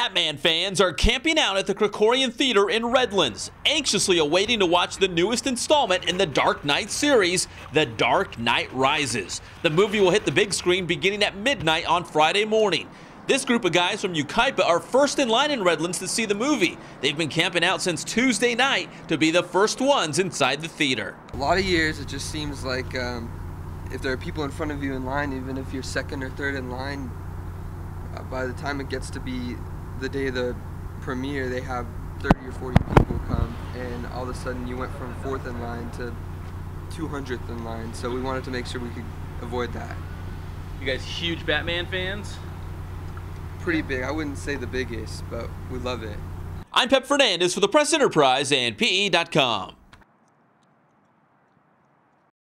Batman fans are camping out at the Krikorian Theater in Redlands, anxiously awaiting to watch the newest installment in the Dark Knight series, The Dark Knight Rises. The movie will hit the big screen beginning at midnight on Friday morning. This group of guys from Yucaipa are first in line in Redlands to see the movie. They've been camping out since Tuesday night to be the first ones inside the theater. A lot of years, it just seems like um, if there are people in front of you in line, even if you're second or third in line, uh, by the time it gets to be the day of the premiere, they have 30 or 40 people come, and all of a sudden you went from fourth in line to 200th in line. So we wanted to make sure we could avoid that. You guys huge Batman fans? Pretty big. I wouldn't say the biggest, but we love it. I'm Pep Fernandez for the Press Enterprise and PE.com.